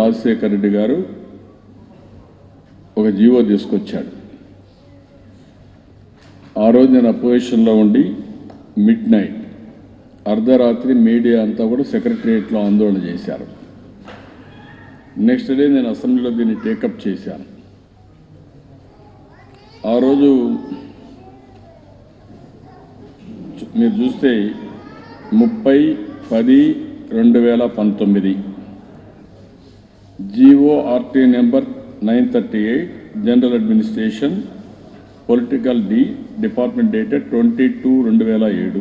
రాజశేఖర రెడ్డి గారు ఒక జీవో తీసుకొచ్చాడు. ఆ రోజు నేను అపోజిషన్లో ఉండి మిడ్ నైట్ అర్ధరాత్రి మీడియా అంతా కూడా సెక్రటరియట్లో ఆందోళన చేశారు. నెక్స్ట్ డే నేను అసెంబ్లీలో దీన్ని టేకప్ చేశాను. ఆ రోజు మీరు చూస్తే ముప్పై పది రెండు వేల పంతొమ్మిది GORT number nine thirty eight general administration political D department dated twenty two రెండు వేల ఏడు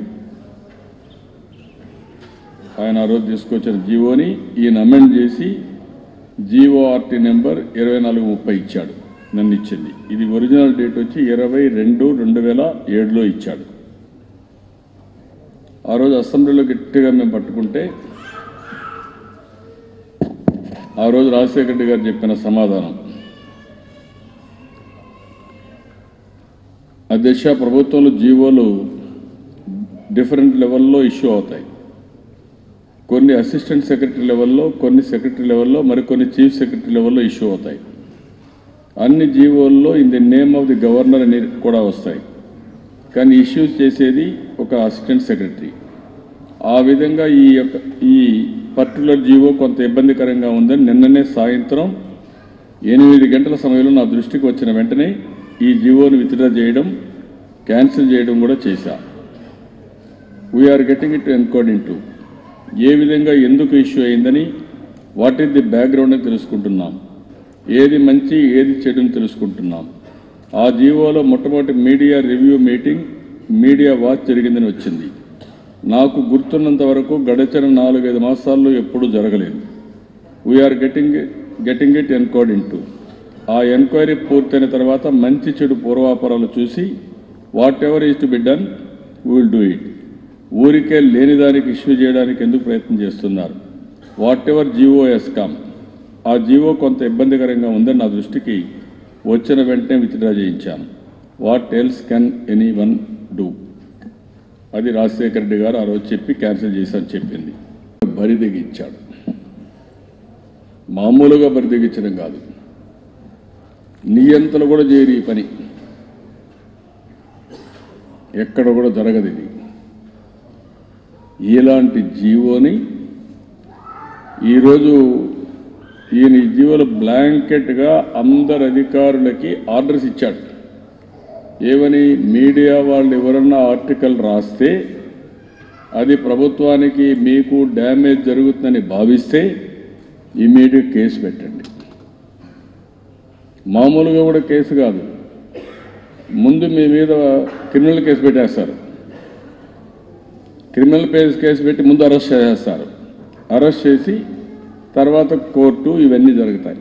ఆయన ఆ రోజు తీసుకొచ్చిన జీవోని ఈయన అమెండ్ చేసి జీఓఆర్టీ నెంబర్ ఇరవై నాలుగు ముప్పై ఇచ్చాడు. నన్ను ఇచ్చింది. ఇది ఒరిజినల్ డేట్ వచ్చి ఇరవై రెండు రెండు వేల ఏడులో ఇచ్చాడు. ఆ రోజు అసెంబ్లీలో గట్టిగా మేము పట్టుకుంటే ఆ రోజు రాజశేఖర రెడ్డి గారు చెప్పిన సమాధానం. అధ్యక్ష ప్రభుత్వంలో జీవోలు డిఫరెంట్ లెవెల్లో ఇష్యూ అవుతాయి. కొన్ని అసిస్టెంట్ సెక్రటరీ లెవెల్లో కొన్ని సెక్రటరీ లెవెల్లో మరికొన్ని చీఫ్ సెక్రటరీ లెవెల్లో ఇష్యూ అవుతాయి. అన్ని జీవోల్లో in the name of the governor అని కూడా వస్తాయి. కానీ ఇష్యూస్ చేసేది ఒక అసిస్టెంట్ సెక్రటరీ. ఆ విధంగా ఈ యొక్క ఈ పర్టికులర్ జీవో కొంత ఇబ్బందికరంగా ఉందని నిన్ననే సాయంత్రం ఎనిమిది గంటల సమయంలో నా దృష్టికి వచ్చిన వెంటనే ఈ జీవోను విత్డ్రా చేయడం క్యాన్సిల్ చేయడం కూడా చేశా. We're getting it encoding to ఏ విధంగా ఎందుకు ఇష్యూ అయిందని వాట్ ఈస్ ది బ్యాక్గ్రౌండ్ అని తెలుసుకుంటున్నాం. ఏది మంచి ఏది చెడుని తెలుసుకుంటున్నాం. ఆ జీవోలో మొట్టమొదటి media review meeting media watch జరిగిందని వచ్చింది. నాకు గుర్తున్నంత వరకు గడిచిన నాలుగైదు మాసాల్లో ఎప్పుడూ జరగలేదు. We're getting getting it encoding into ఆ ఎంక్వైరీ పూర్తయిన తర్వాత మంచి చెడు పూర్వాపరాలు చూసి whatever is to be done will do it ఊరికే లేని దానికి ఇష్యూ చేయడానికి ఎందుకు ప్రయత్నం చేస్తున్నారు? వాట్ ఎవర్ జీవో ఎస్ ఆ జీవో కొంత ఇబ్బందికరంగా ఉందని నా దృష్టికి వచ్చిన వెంటనే విత్డ్రా చేయించాను. What else can anyone do అది రాజశేఖర రెడ్డి గారు ఆ రోజు చెప్పి క్యాన్సిల్ చేశాను చెప్పింది. బరిదెగిచ్చాడు మామూలుగా బరిదెగించడం కాదు. నియంతలు కూడా చేరి ఈ పని. ఎక్కడ కూడా జరగదు ఇది. ఇలాంటి జీవోని ఈరోజు ఈయన ఈ జీవోలు బ్లాంకెట్గా అందరు అధికారులకి ఆర్డర్స్ ఇచ్చాడు. ఏమని మీడియా వాళ్ళు ఎవరన్నా ఆర్టికల్ రాస్తే అది ప్రభుత్వానికి మీకు డ్యామేజ్ జరుగుతుందని భావిస్తే ఇమీడియట్ కేసు పెట్టండి. మామూలుగా కూడా కేసు కాదు. ముందు మీ మీద క్రిమినల్ కేసు పెట్టేస్తారు. క్రిమినల్ కేసు కేసు పెట్టి ముందు అరెస్ట్ చేసేస్తారు. అరెస్ట్ చేసి తర్వాత కోర్టు ఇవన్నీ జరుగుతాయి.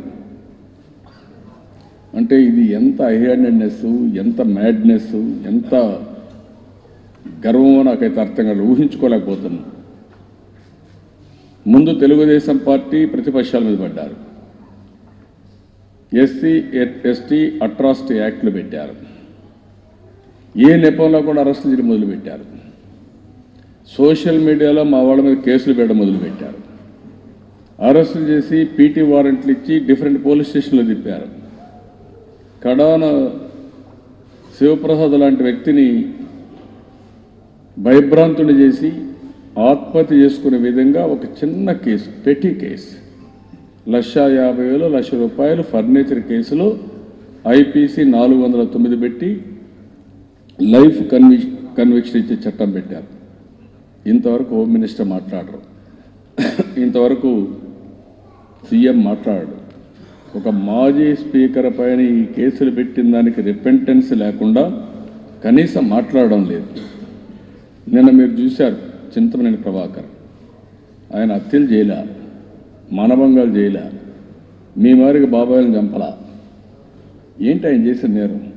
అంటే ఇది ఎంత అహేండెడ్నెస్ ఎంత మ్యాడ్నెస్ ఎంత గర్వమో నాకైతే అర్థం కాదు ఊహించుకోలేకపోతున్నాను ముందు తెలుగుదేశం పార్టీ ప్రతిపక్షాల మీద పడ్డారు. ఎస్సీ ఎస్టీ అట్రాసిటీ యాక్ట్లు పెట్టారు. ఏ నెపంలో కూడా అరెస్టులు చేయడం మొదలుపెట్టారు. సోషల్ మీడియాలో మా వాళ్ళ మీద కేసులు పెట్టడం మొదలుపెట్టారు. అరెస్టులు చేసి పీటీ వారెంట్లు ఇచ్చి డిఫరెంట్ పోలీస్ స్టేషన్లో తిప్పారు. కడాన శివప్రసాద్ లాంటి వ్యక్తిని భయభ్రాంతుని చేసి ఆత్మహత్య చేసుకునే విధంగా ఒక చిన్న కేసు పెట్టి కేసు. లక్ష యాభై వేలు లక్ష రూపాయలు ఫర్నిచర్ కేసులో ఐపీసీ నాలుగు వందల తొమ్మిది పెట్టి లైఫ్ కన్వి కన్విక్షన్ ఇచ్చే చట్టం పెట్టారు. ఇంతవరకు హోమ్ మినిస్టర్ మాట్లాడరు. ఇంతవరకు సీఎం మాట్లాడరు. ఒక మాజీ స్పీకర్ పైన ఈ కేసులు పెట్టిన దానికి రిపెంటెన్స్ లేకుండా కనీసం మాట్లాడడం లేదు. నిన్న మీరు చూశారు చింతమనేని ప్రభాకర్. ఆయన హత్యలు చేయలే మానభంగాలు చేయలే మీ మారికి బాబాయిని చంపలా. ఏంటి ఆయన చేసిన నేరం?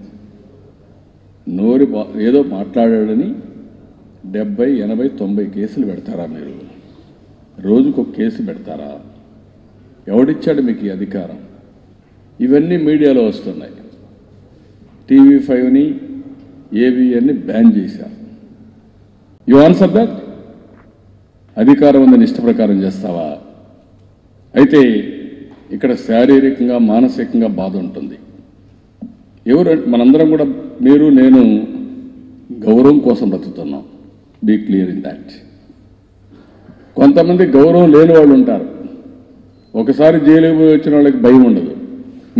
నోరు ఏదో మాట్లాడాడని డెబ్బై ఎనభై తొంభై కేసులు పెడతారా మీరు? రోజుకు ఒక కేసు పెడతారా? ఎవడిచ్చాడు మీకు ఈ అధికారం? ఇవన్నీ మీడియాలో వస్తున్నాయి. టీవీ ఫైవ్ని ఏబిఎన్ని బ్యాన్ చేశారు యు ఆన్సర్ దట్? అధికారం ఉందని ఇష్ట ప్రకారం చేస్తావా? అయితే ఇక్కడ శారీరకంగా మానసికంగా బాధ ఉంటుంది. ఎవరు మనందరం కూడా మీరు నేను గౌరవం కోసం బ్రతుకుతున్నాం. బీ క్లియర్ ఇన్ దాట్ కొంతమంది గౌరవం లేని వాళ్ళు ఉంటారు. ఒకసారి జైలుకి పోయి వచ్చిన వాళ్ళకి భయం ఉండదు.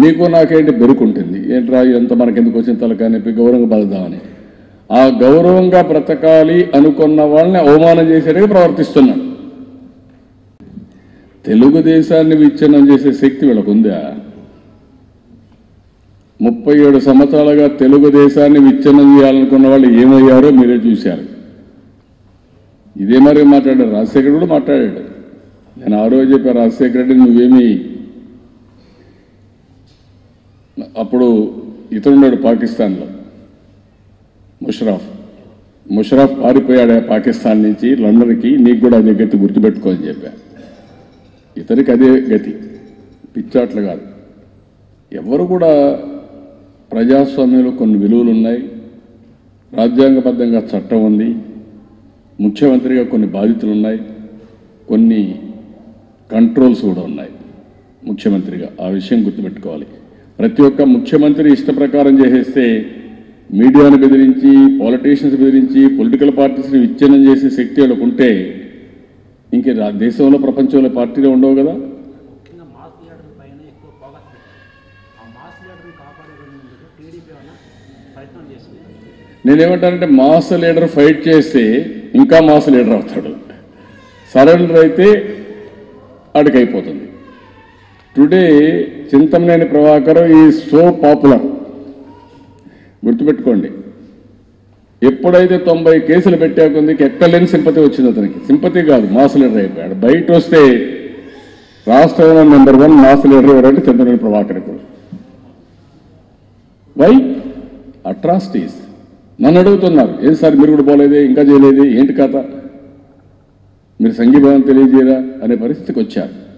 మీకు నాకేంటి బెరుకుంటుంది? ఏంట్రా ఎంత మనకెందుకు వచ్చిన తలకాని గౌరవంగా బతుకుదామని ఆ గౌరవంగా బ్రతకాలి అనుకున్న వాళ్ళని అవమానం చేసేట్టుగా ప్రవర్తిస్తున్నాడు. తెలుగుదేశాన్ని విచ్ఛిన్నం చేసే శక్తి వీళ్ళకు ఉందా ముప్పై ఏడు సంవత్సరాలుగా తెలుగుదేశాన్ని విచ్ఛిన్నం చేయాలనుకున్న వాళ్ళు ఏమయ్యారో మీరే చూశారు. ఇదే మరి మాట్లాడారు రాజశేఖర్ కూడా మాట్లాడాడు. నేను ఆ రోజు చెప్పాను రాజశేఖర్ రెడ్డి నువ్వేమి అప్పుడు ఇతరున్నాడు పాకిస్తాన్లో. ముషరాఫ్. ముషరాఫ్ పారిపోయాడు పాకిస్తాన్ నుంచి లండన్కి నీకు కూడా అదే గతి గుర్తుపెట్టుకోని చెప్పా. ఇతనికి అదే గతి. పిచ్చాట్లు కాదు. ఎవరు కూడా ప్రజాస్వామ్యంలో కొన్ని విలువలు ఉన్నాయి. రాజ్యాంగబద్ధంగా చట్టం ఉంది. ముఖ్యమంత్రిగా కొన్ని బాధ్యతలు ఉన్నాయి. కొన్ని కంట్రోల్స్ కూడా ఉన్నాయి. ముఖ్యమంత్రిగా ఆ విషయం గుర్తుపెట్టుకోవాలి. ప్రతి ఒక్క ముఖ్యమంత్రి ఇష్ట ప్రకారం చేసేస్తే మీడియాను బెదిరించి పాలిటీషియన్స్ బెదిరించి పొలిటికల్ పార్టీస్ని విచ్ఛిన్నం చేసే శక్తి ఉంటే ఇంకే దేశంలో ప్రపంచంలో పార్టీలు ఉండవు కదా? నేనేమంటానంటే మాస్ లీడర్ ఫైట్ చేస్తే ఇంకా మాస్ లీడర్ అవుతాడు. సరెండర్ అయితే అడుగైపోతుంది టుడే చింతమనేని ప్రభాకర్ ఈ సో పాపులర్ గుర్తుపెట్టుకోండి. ఎప్పుడైతే తొంభై కేసులు పెట్టాకుంది ఎక్కలేని సింపతి వచ్చింది అతనికి. సింపతి కాదు మాస్ లీడర్ అయిపోయాడు. బయట వస్తే రాష్ట్రంలో నెంబర్ వన్ మాస్ లీడర్ ఎవరంటే చంద్రబాబు ప్రభాకర్ ఇప్పుడు. వై అట్రాసిటీస్ నన్ను అడుగుతున్నారు ఏం సార్ మీరు కూడా పోలేదే? ఇంకా చేయలేదే? ఏంటి కథ? మీరు సంఘీభావం తెలియజేయరా? అనే పరిస్థితికి వచ్చారు.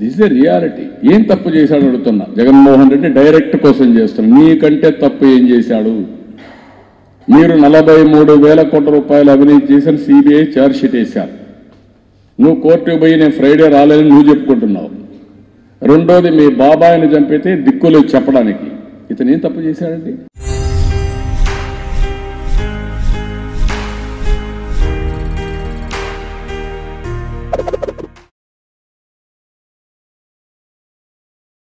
దిస్ ఎ రియాలిటీ ఏం తప్పు చేశాడు అడుగుతున్నా. జగన్మోహన్ రెడ్డి డైరెక్ట్ కోసం చేస్తున్నా నీకంటే తప్పు ఏం చేశాడు? మీరు నలభై మూడు వేల కోట్ల రూపాయలు అవినీతి చేసిన సిబిఐ ఛార్జ్షీట్ వేశారు. నువ్వు కోర్టుకు పోయి నేను ఫ్రైడే రాలేదని నువ్వు చెప్పుకుంటున్నావు. రెండోది మీ బాబాయిని చంపితే దిక్కులు చెప్పడానికి. ఇతను ఏం తప్పు చేశాడండి?